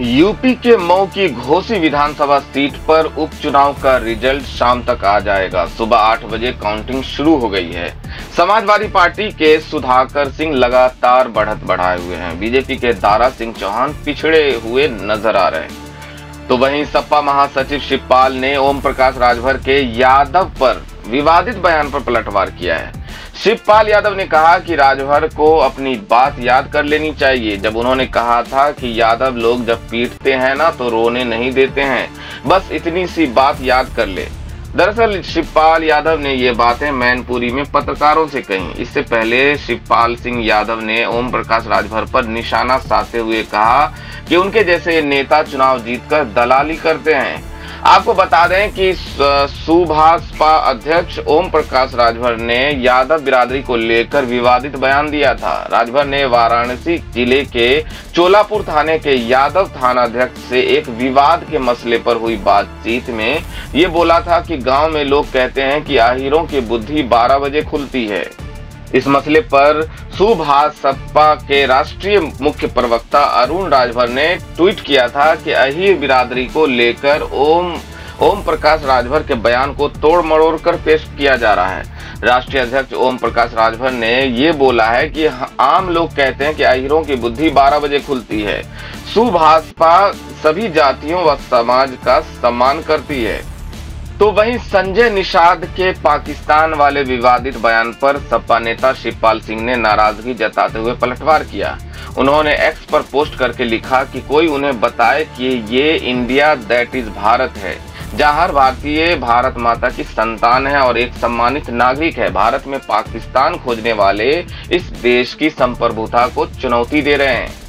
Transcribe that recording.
UP के मऊ की घोसी विधानसभा seat पर उपचुनाव का रिज़ल्ट शाम तक आ जाएगा। सुबह आठ बजे काउंटिंग शुरू हो गई है। समाजवादी पार्टी के सुधाकर सिंह लगातार बढ़त बढ़ाए हुए हैं। बीजेपी के दारा सिंह चौहान पिछड़े हुए नज़र आ रहे हैं। तो वहीं सपा महासचिव शिवपाल ने ओम प्रकाश राजभर के यादव पर विवादित बयान पर पलटवार किया है। शिवपाल यादव ने कहा कि राजभर को अपनी बात याद कर लेनी चाहिए। जब उन्होंने कहा था कि यादव लोग जब पीटते हैं ना तो रोने नहीं देते हैं। बस इतनी सी बात याद कर ले। दरअसल शिवपाल यादव ने ये बातें मैनपुरी में पत्रकारों से कही। इससे पहले शिवपाल सिंह यादव ने ओम प्रकाश राजभर पर निशाना साधते हुए कहा कि उनके जैसे नेता चुनाव जीतकर दलाली करते हैं। आपको बता दें कि सुभाषपा अध्यक्ष ओम प्रकाश राजभर ने यादव बिरादरी को लेकर विवादित बयान दिया था। राजभर ने वाराणसी ज़िले के चोलापुर थाने के यादव थाना अध्यक्ष से एक विवाद के मसले पर हुई बातचीत में ये बोला था कि गाँव में लोग कहते हैं कि आहिरों की बुद्धि 12 बजे खुलती है। इस मसले पर सुभाषपा के राष्ट्रीय मुख्य प्रवक्ता अरुण राजभर ने ट्वीट किया था कि अहीर बिरादरी को लेकर ओम ओम प्रकाश राजभर के बयान को तोड़ मरोड़ कर पेश किया जा रहा है। राष्ट्रीय अध्यक्ष ओम प्रकाश राजभर ने ये बोला है कि आम लोग कहते हैं कि अहिरों की बुद्धि 12 बजे खुलती है। सुभाषपा सभी जातियों व समाज का सम्मान करती है। तो वहीं संजय निषाद के पाकिस्तान वाले विवादित बयान पर सपा नेता शिवपाल सिंह ने नाराज़गी जताते हुए पलटवार किया। उन्होंने एक्स पर पोस्ट करके लिखा कि कोई उन्हें बताए कि ये इंडिया दैट इज़ भारत है। जहाँ हर भारतीय भारत माता की संतान है और एक सम्मानित नागरिक है। भारत में पाकिस्तान खोजने वाले इस देश की संप्रभुता को चुनौती दे रहे हैं।